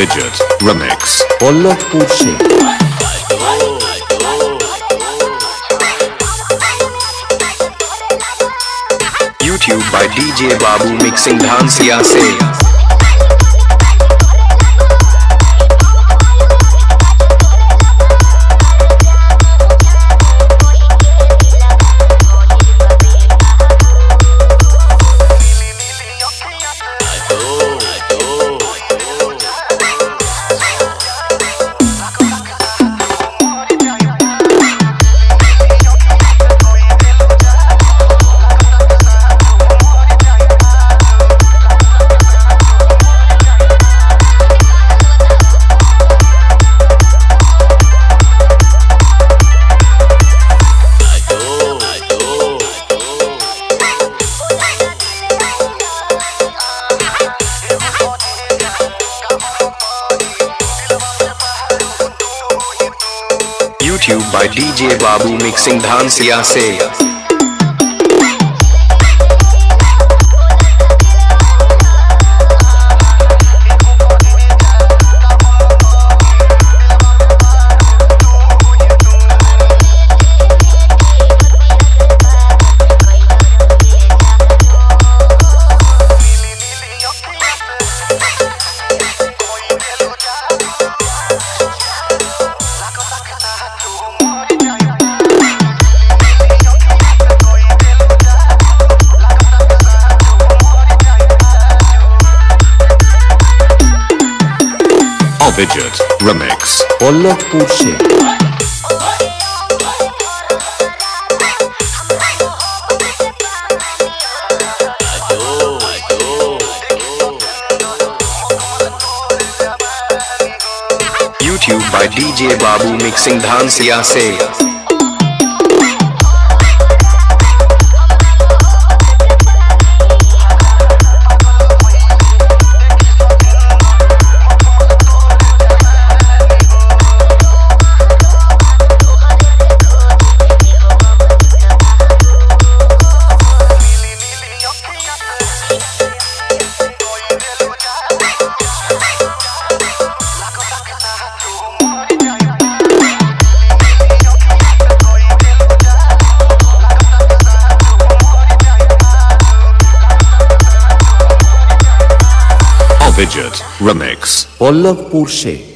Avijit Remix BallavPur YouTube by DJ Babu mixing Dhamsia se. You by D J Babu mixing धान सिया से। Avijit Remix or Lokpur. YouTube by DJ Babu mixing Dhamsia se. Avijit Remix. BallavPur Se.